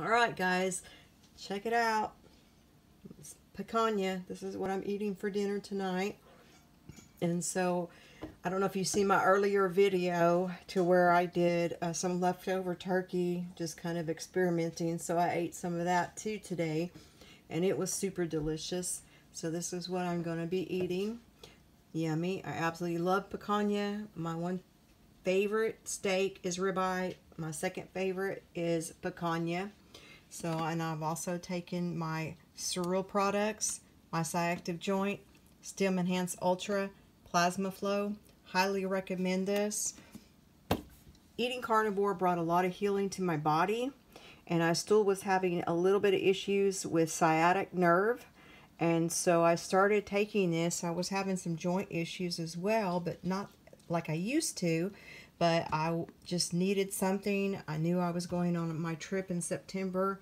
All right, guys, check it out. It's picanha. This is what I'm eating for dinner tonight. And so, I don't know if you see my earlier video to where I did uh, some leftover turkey, just kind of experimenting. So I ate some of that too today, and it was super delicious. So this is what I'm going to be eating. Yummy. I absolutely love picanha. My one favorite steak is ribeye. My second favorite is picanha. So, and I've also taken my Cerule products, my Cyactiv Joint, Stem Enhance Ultra, Plasma Flow. Highly recommend this. Eating carnivore brought a lot of healing to my body, and I still was having a little bit of issues with sciatic nerve. And so I started taking this. I was having some joint issues as well, but not like I used to. But I just needed something. I knew I was going on my trip in September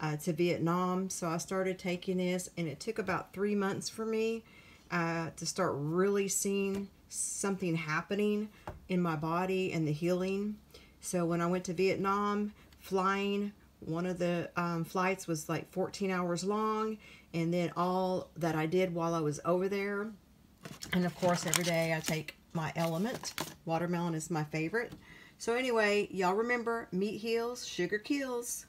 uh, to Vietnam. So I started taking this, and it took about three months for me uh, to start really seeing something happening in my body and the healing. So when I went to Vietnam, flying, one of the um, flights was like 14 hours long, and then all that I did while I was over there. And of course, every day I take my LMNT. Watermelon is my favorite. So anyway, y'all remember, meat heals, sugar kills.